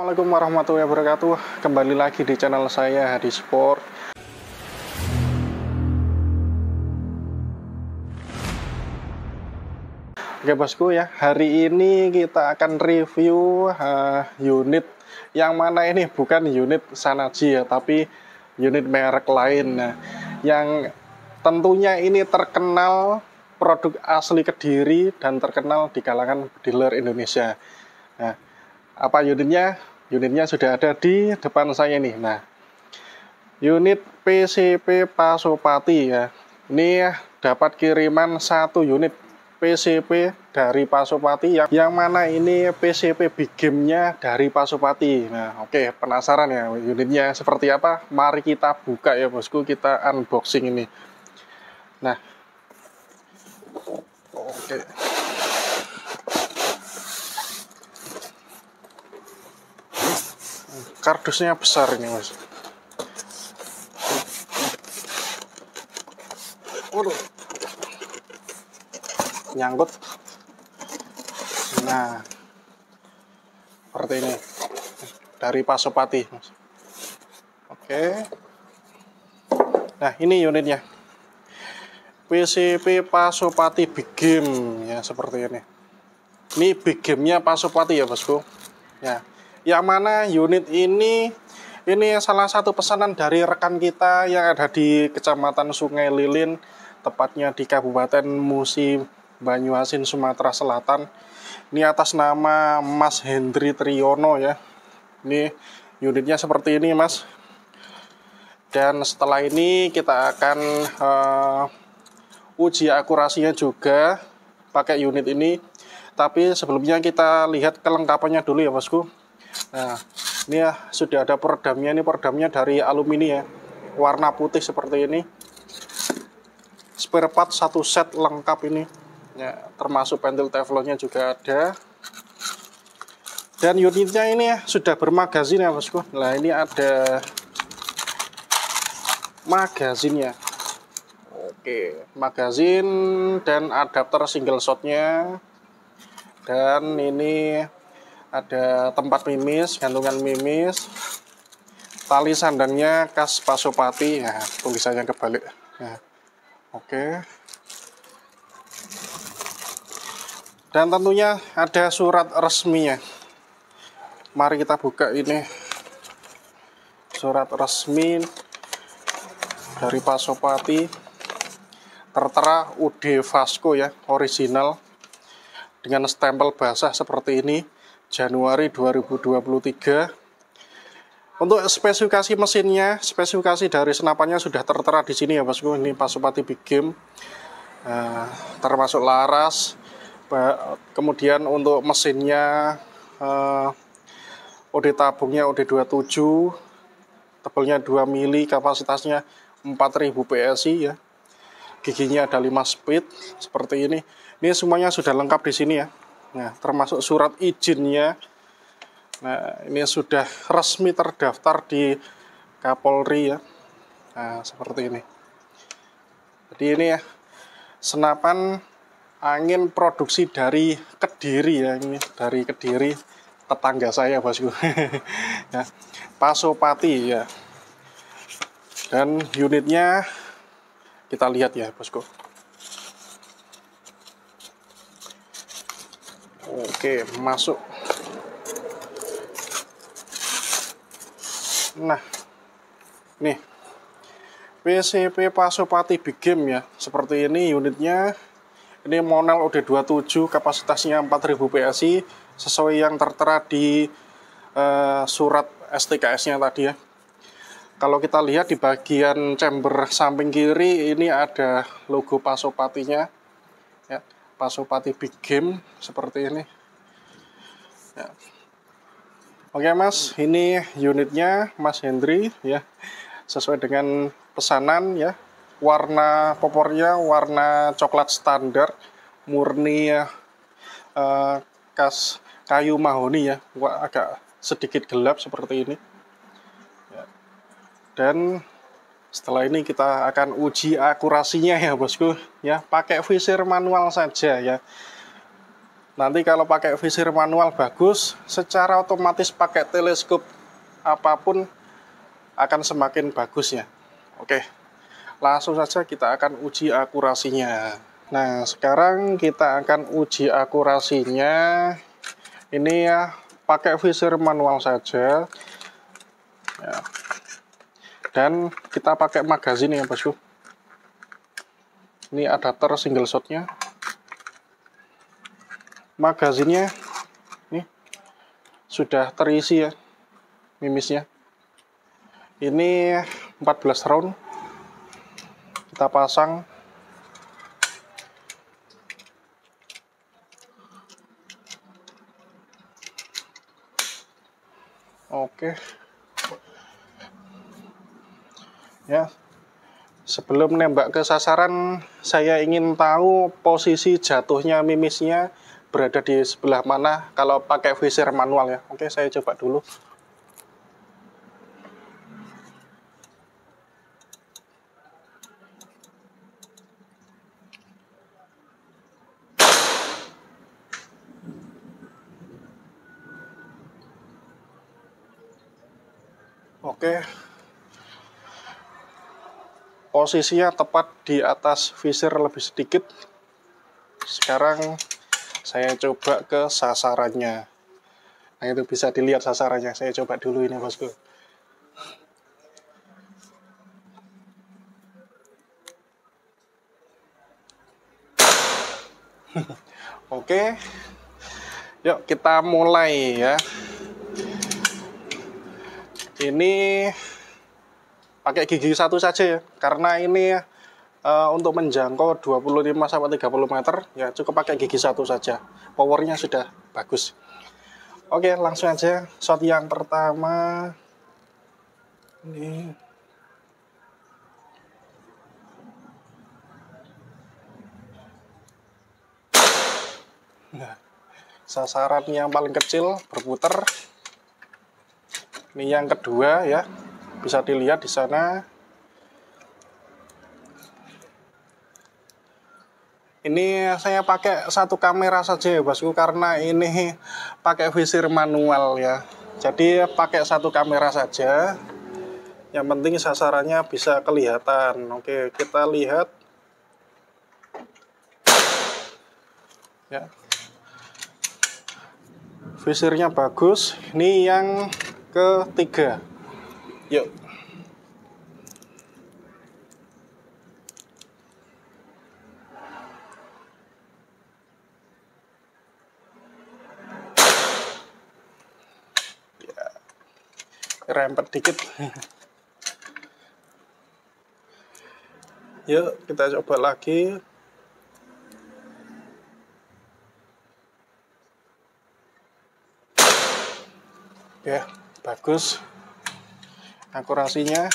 Assalamualaikum warahmatullahi wabarakatuh. Kembali lagi di channel saya Hadi Sport. Oke bosku ya Hari ini kita akan review uh, unit Yang mana ini? Bukan unit Sanaji ya Tapi unit merek lain. Nah, Yang tentunya ini terkenal produk asli Kediri Dan terkenal di kalangan dealer Indonesia. Nah apa unitnya unitnya sudah ada di depan saya nih nah unit PCP Pasopati ya. Ini dapat kiriman satu unit PCP dari Pasopati. Yang, yang mana ini PCP big game-nya dari Pasopati. Nah oke okay, penasaran ya unitnya seperti apa? Mari kita buka ya bosku. Kita unboxing ini. Nah oke. okay. Kardusnya besar ini mas. Waduh. nyangkut. Nah. Seperti ini. Dari Pasopati mas. Oke. Nah ini unitnya. PCP Pasopati Big Game ya seperti ini. Ini Big Game-nya Pasopati ya bosku. Ya yang mana unit ini ini salah satu pesanan dari rekan kita yang ada di Kecamatan Sungai Lilin tepatnya di Kabupaten Musi Banyuasin Sumatera Selatan. Ini atas nama Mas Hendri Triyono ya. Ini unitnya seperti ini Mas. Dan setelah ini kita akan uh, uji akurasinya juga pakai unit ini. Tapi sebelumnya kita lihat kelengkapannya dulu ya bosku Nah, ini ya sudah ada peredamnya. Ini peredamnya dari alumini ya. Warna putih seperti ini. Spare part satu set lengkap ini. Ya, termasuk pentil teflonnya juga ada. Dan unitnya ini ya sudah bermagazin ya bosku. Nah ini ada magazinnya. Oke, magazin dan adapter single shotnya. Dan ini ada tempat mimis, gantungan mimis, tali sandangnya khas Pasopati, ya tulisannya kebalik. Ya. Oke. Dan tentunya ada surat resminya. Mari kita buka ini surat resmi dari Pasopati tertera UD Vasco ya, original dengan stempel basah seperti ini Januari 2023 untuk spesifikasi mesinnya, spesifikasi dari senapannya sudah tertera di sini ya bosku. Ini Pasupati Big Game, uh, termasuk laras. Kemudian untuk mesinnya, uh, OD tabungnya OD27, tebelnya 2 mili, kapasitasnya 4000 PSI ya. Giginya ada 5 speed seperti ini. Ini semuanya sudah lengkap di sini ya. Nah, termasuk surat izinnya. Nah, ini sudah resmi terdaftar di Kapolri ya. Nah, seperti ini. Jadi ini ya, senapan angin produksi dari Kediri ya, ini dari Kediri tetangga saya bosku. ya, Pasopati ya. Dan unitnya kita lihat ya bosku. Oke, masuk. Nah, nih. PCP Pasopati Big Game ya. Seperti ini unitnya. Ini model OD27, kapasitasnya 4000 PSI sesuai yang tertera di uh, surat STKS-nya tadi ya. Kalau kita lihat di bagian chamber samping kiri ini ada logo Pasopatinya. Ya Pasopati Big Game seperti ini. Ya. Oke Mas, ini unitnya Mas Hendri ya, sesuai dengan pesanan ya. Warna popornya warna coklat standar, murni ya, uh, kas kayu mahoni ya, agak sedikit gelap seperti ini. Ya. Dan setelah ini kita akan uji akurasinya ya bosku. Ya pakai visir manual saja ya. Nanti kalau pakai visir manual bagus secara otomatis pakai teleskop apa pun akan semakin bagusnya oke langsung saja kita akan uji akurasinya. Nah sekarang kita akan uji akurasinya. Ini ya pakai visir manual saja. Ya. Dan kita pakai magazin ya bosku. Ini adapter single shotnya. Magazinnya ini sudah terisi ya mimisnya. Ini 14 round. Kita pasang. Oke ya. Sebelum nembak ke sasaran saya ingin tahu posisi jatuhnya mimisnya berada di sebelah mana kalau pakai visir manual ya. Oke saya coba dulu. Oke, posisinya tepat di atas visir lebih sedikit. Sekarang saya coba ke sasarannya. Nah itu bisa dilihat sasarannya. Saya coba dulu ini bosku. Oke, yuk kita mulai ya. Ini pakai gigi satu saja ya. Karena ini uh, untuk menjangkau 25 sampai 30 meter ya cukup pakai gigi satu saja. Powernya sudah bagus. Oke langsung aja shot yang pertama. Ini. Nah sasaran yang paling kecil berputar. Ini yang kedua ya bisa dilihat di sana. Ini saya pakai satu kamera saja ya bosku karena ini pakai visir manual ya. Jadi pakai satu kamera saja. Yang penting sasarannya bisa kelihatan. Oke kita lihat. Ya. Visirnya bagus. Ini yang ketiga Yuk. Ya. Rempet dikit. Yuk, kita coba lagi. Ya, bagus akurasinya.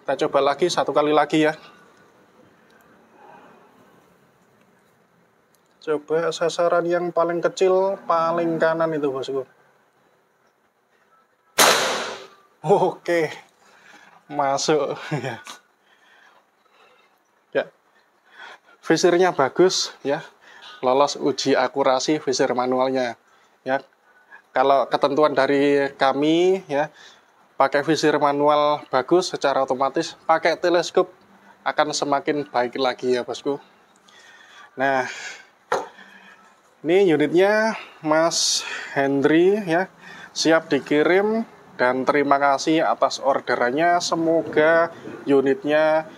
Kita coba lagi satu kali lagi ya. Coba sasaran yang paling kecil paling kanan itu bosku oke masuk. Ya ya. Visirnya bagus ya. Lolos uji akurasi visir manualnya ya kalau ketentuan dari kami ya pakai visir manual bagus secara otomatis pakai teleskop akan semakin baik lagi ya bosku. Nah ini unitnya Mas Hendry ya siap dikirim dan terima kasih atas orderannya. Semoga unitnya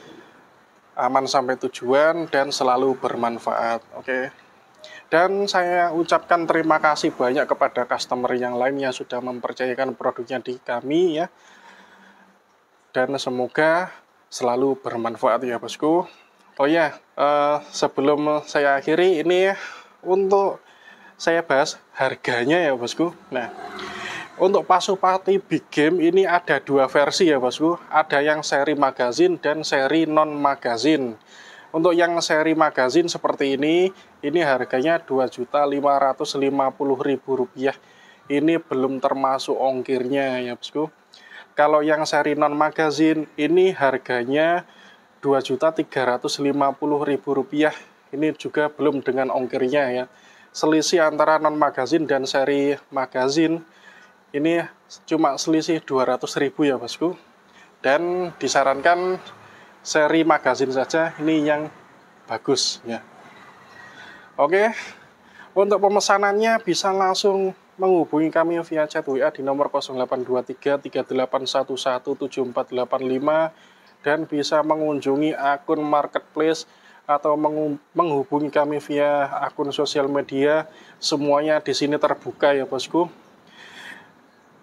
aman sampai tujuan dan selalu bermanfaat. Oke. okay. Dan saya ucapkan terima kasih banyak kepada customer yang lain yang sudah mempercayakan produknya di kami ya. Dan semoga selalu bermanfaat ya bosku. Oh ya, uh, sebelum saya akhiri ini untuk saya bahas harganya ya bosku. Nah, untuk Pasupati Big Game ini ada dua versi ya bosku. Ada yang seri magazin dan seri non magazin. Untuk yang seri magazin seperti ini, ini harganya Rp2.550.000. Ini belum termasuk ongkirnya ya bosku. Kalau yang seri non magazin ini harganya Rp2.350.000. ini juga belum dengan ongkirnya ya. Selisih antara non magazin dan seri magazin ini cuma selisih 200 ribu ya bosku. Dan disarankan seri magazin saja ini yang bagus ya. Oke, untuk pemesanannya bisa langsung menghubungi kami via chat WA di nomor 0823 38117485 dan bisa mengunjungi akun marketplace atau menghubungi kami via akun sosial media semuanya di sini terbuka ya bosku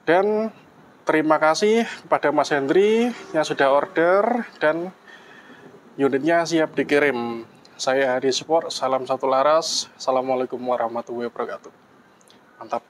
dan terima kasih kepada Mas Hendri yang sudah order dan unitnya siap dikirim. Saya Hadi Support salam satu laras. Assalamualaikum warahmatullahi wabarakatuh. Mantap